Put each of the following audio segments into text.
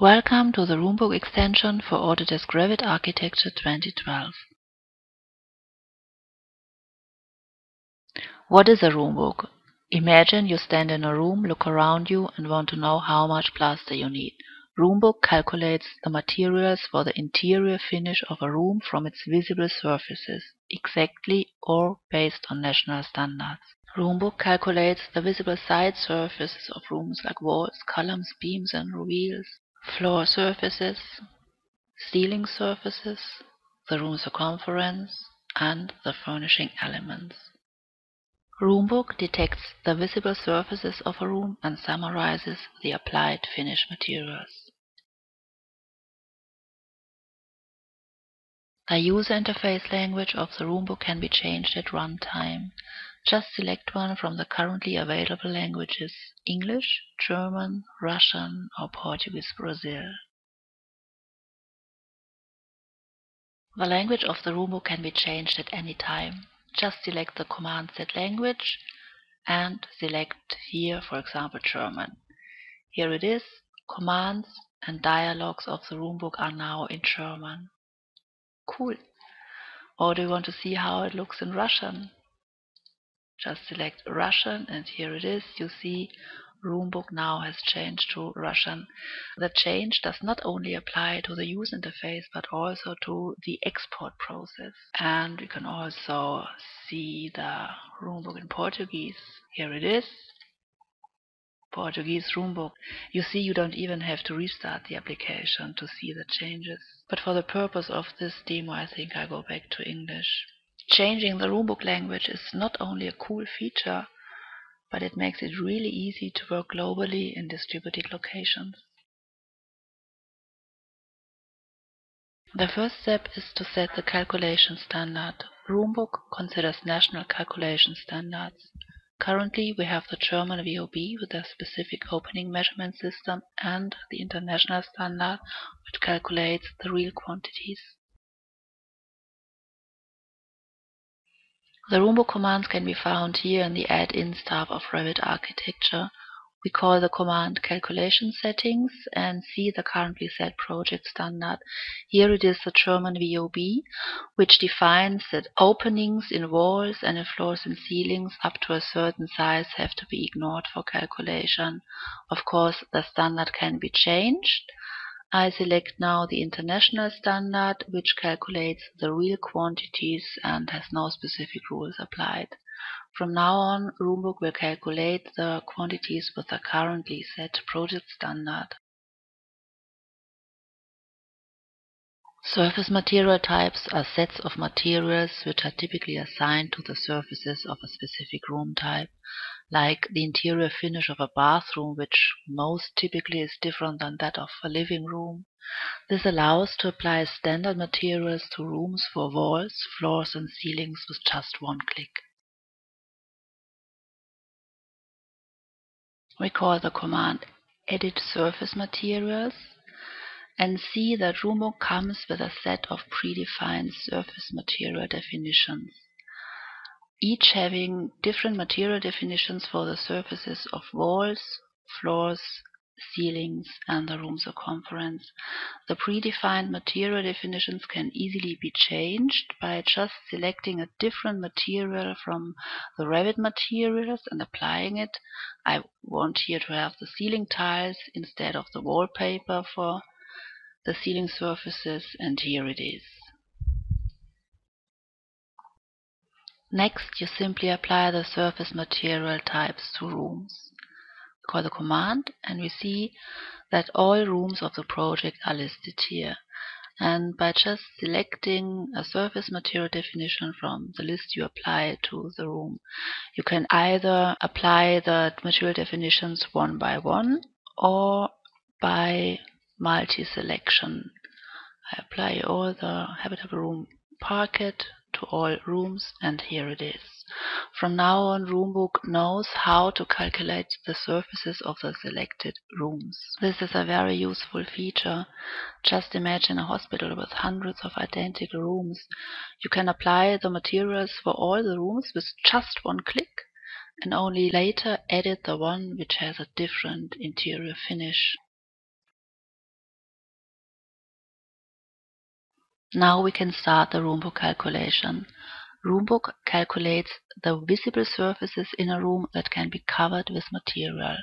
Welcome to the Roombook extension for Autodesk Revit Architecture 2012. What is a roombook? Imagine you stand in a room, look around you and want to know how much plaster you need. Roombook calculates the materials for the interior finish of a room from its visible surfaces, exactly or based on national standards. Roombook calculates the visible side surfaces of rooms like walls, columns, beams and reveals, floor surfaces, ceiling surfaces, the room circumference and the furnishing elements. Roombook detects the visible surfaces of a room and summarizes the applied finish materials. The user interface language of the Roombook can be changed at runtime. Just select one from the currently available languages English, German, Russian or Portuguese Brazil. The language of the Roombook can be changed at any time. Just select the command set language and select here, for example, German. Here it is. Commands and dialogues of the Roombook are now in German. Cool. Or do you want to see how it looks in Russian? Just select Russian and here it is. You see Roombook now has changed to Russian. The change does not only apply to the user interface but also to the export process. And you can also see the Roombook in Portuguese. Here it is. Portuguese Roombook. You see you don't even have to restart the application to see the changes. But for the purpose of this demo I think I go back to English. Changing the Roombook language is not only a cool feature, but it makes it really easy to work globally in distributed locations. The first step is to set the calculation standard. Roombook considers national calculation standards. Currently, we have the German VOB with a specific opening measurement system and the international standard which calculates the real quantities. The Roombook commands can be found here in the add-ins tab of Revit Architecture. We call the command calculation settings and see the currently set project standard. Here it is the German VOB, which defines that openings in walls and in floors and ceilings up to a certain size have to be ignored for calculation. Of course, the standard can be changed. I select now the international standard, which calculates the real quantities and has no specific rules applied. From now on, Roombook will calculate the quantities with the currently set project standard. Surface material types are sets of materials which are typically assigned to the surfaces of a specific room type like the interior finish of a bathroom, which most typically is different than that of a living room. This allows to apply standard materials to rooms for walls, floors and ceilings with just one click. We call the command Edit Surface Materials and see that Roombook comes with a set of predefined surface material definitions each having different material definitions for the surfaces of walls, floors, ceilings, and the room circumference. The predefined material definitions can easily be changed by just selecting a different material from the Revit materials and applying it. I want here to have the ceiling tiles instead of the wallpaper for the ceiling surfaces, and here it is. Next, you simply apply the surface material types to rooms. Call the command and we see that all rooms of the project are listed here. And by just selecting a surface material definition from the list you apply to the room, you can either apply the material definitions one by one or by multi-selection. I apply all the habitable room parquet to all rooms and here it is. From now on Roombook knows how to calculate the surfaces of the selected rooms. This is a very useful feature. Just imagine a hospital with hundreds of identical rooms. You can apply the materials for all the rooms with just one click and only later edit the one which has a different interior finish. Now we can start the Roombook calculation. Roombook calculates the visible surfaces in a room that can be covered with material.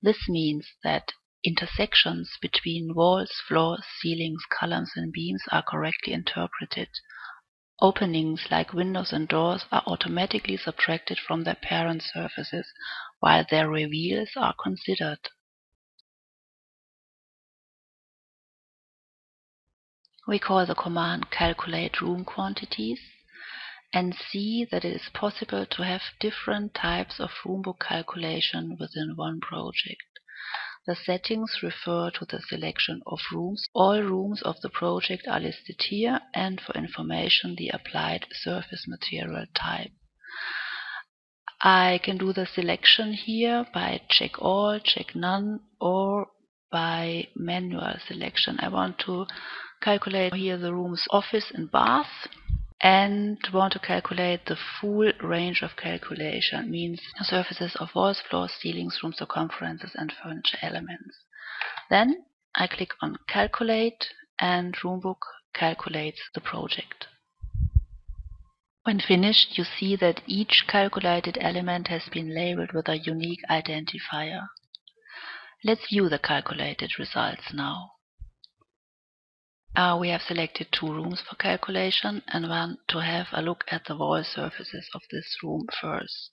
This means that intersections between walls, floors, ceilings, columns and beams are correctly interpreted. Openings like windows and doors are automatically subtracted from their parent surfaces, while their reveals are considered. We call the command calculate room quantities and see that it is possible to have different types of roombook calculation within one project. The settings refer to the selection of rooms. All rooms of the project are listed here and for information the applied surface material type. I can do the selection here by check all, check none or by manual selection. I want to calculate here the room's office and bath and want to calculate the full range of calculation, means surfaces of walls, floors, ceilings, room circumferences and furniture elements. Then I click on calculate and Roombook calculates the project. When finished, you see that each calculated element has been labeled with a unique identifier. Let's view the calculated results now. Uh, we have selected two rooms for calculation and want to have a look at the wall surfaces of this room first.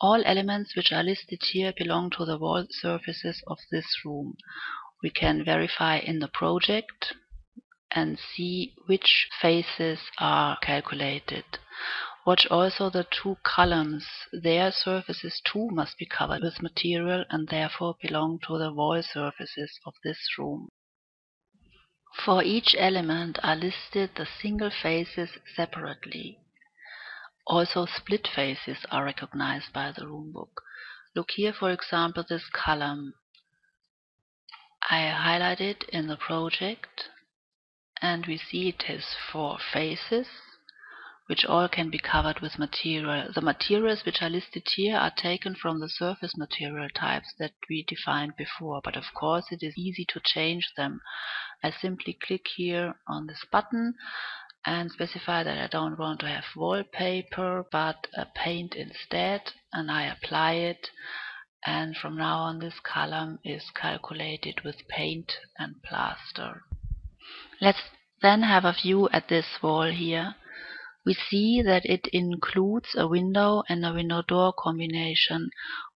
All elements which are listed here belong to the wall surfaces of this room. We can verify in the project and see which faces are calculated. Watch also the two columns. Their surfaces too must be covered with material and therefore belong to the wall surfaces of this room. For each element are listed the single faces separately. Also split faces are recognized by the roombook. Look here for example this column. I highlight it in the project and we see it has four faces which all can be covered with material. The materials which are listed here are taken from the surface material types that we defined before, but of course it is easy to change them. I simply click here on this button and specify that I don't want to have wallpaper but a paint instead and I apply it and from now on this column is calculated with paint and plaster. Let's then have a view at this wall here we see that it includes a window and a window-door combination,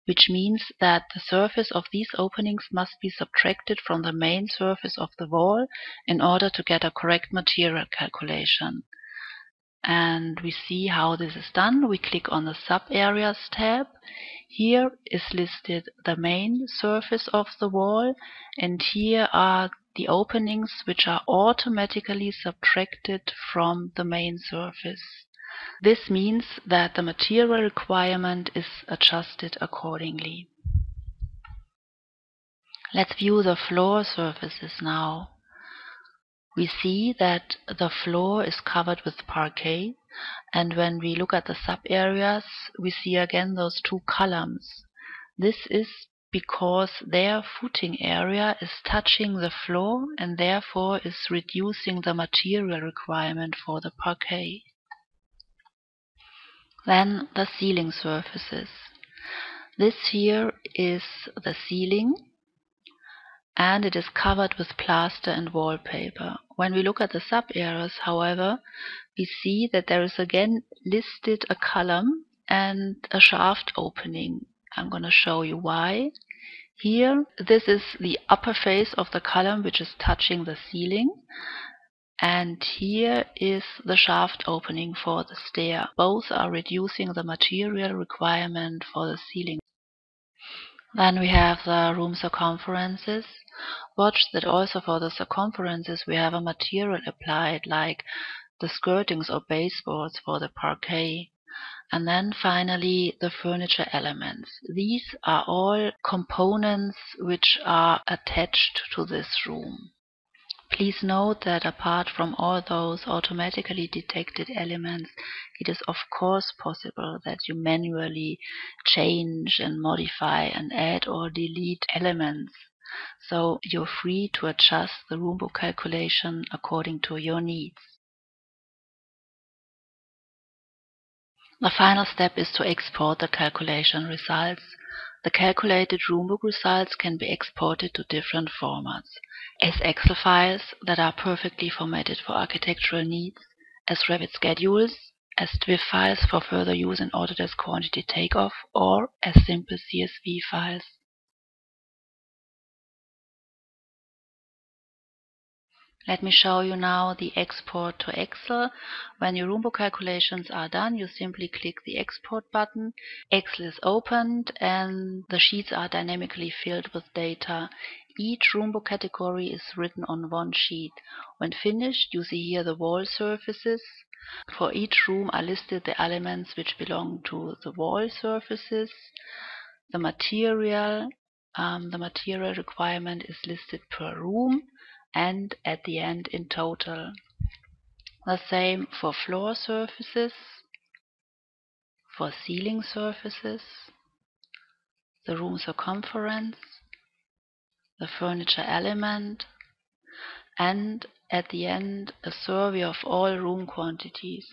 which means that the surface of these openings must be subtracted from the main surface of the wall in order to get a correct material calculation. And we see how this is done. We click on the Sub-Areas tab. Here is listed the main surface of the wall, and here are the openings which are automatically subtracted from the main surface. This means that the material requirement is adjusted accordingly. Let's view the floor surfaces now. We see that the floor is covered with parquet and when we look at the sub areas we see again those two columns. This is because their footing area is touching the floor and therefore is reducing the material requirement for the parquet. Then the ceiling surfaces. This here is the ceiling and it is covered with plaster and wallpaper. When we look at the sub areas, however, we see that there is again listed a column and a shaft opening. I'm going to show you why. Here, this is the upper face of the column which is touching the ceiling. And here is the shaft opening for the stair. Both are reducing the material requirement for the ceiling. Then we have the room circumferences. Watch that also for the circumferences we have a material applied like the skirtings or baseboards for the parquet. And then finally the furniture elements. These are all components which are attached to this room. Please note that apart from all those automatically detected elements, it is of course possible that you manually change and modify and add or delete elements. So you're free to adjust the Roombook calculation according to your needs. The final step is to export the calculation results the calculated roombook results can be exported to different formats, as Excel files that are perfectly formatted for architectural needs, as Revit schedules, as DWF files for further use in Autodesk Quantity Takeoff, or as simple CSV files. Let me show you now the export to Excel. When your Roombook calculations are done, you simply click the export button. Excel is opened and the sheets are dynamically filled with data. Each Roombook category is written on one sheet. When finished, you see here the wall surfaces. For each room are listed the elements which belong to the wall surfaces. The material, um, the material requirement is listed per room and at the end in total. The same for floor surfaces, for ceiling surfaces, the room circumference, the furniture element, and at the end a survey of all room quantities.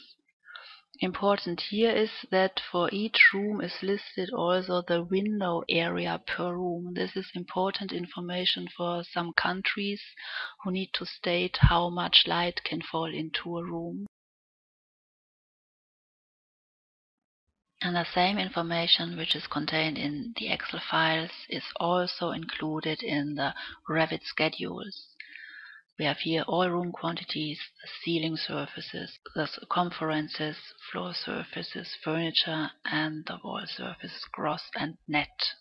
Important here is that for each room is listed also the window area per room. This is important information for some countries who need to state how much light can fall into a room. And the same information which is contained in the Excel files is also included in the Revit schedules. We have here all room quantities, ceiling surfaces, the circumferences, floor surfaces, furniture, and the wall surfaces, gross and net.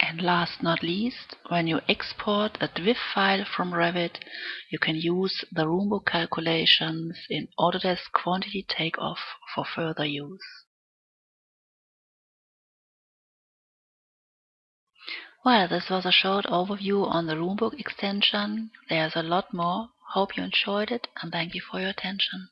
And last not least, when you export a DWF file from Revit, you can use the Roombook calculations in Autodesk Quantity Takeoff for further use. Well, this was a short overview on the Roombook extension. There's a lot more. Hope you enjoyed it and thank you for your attention.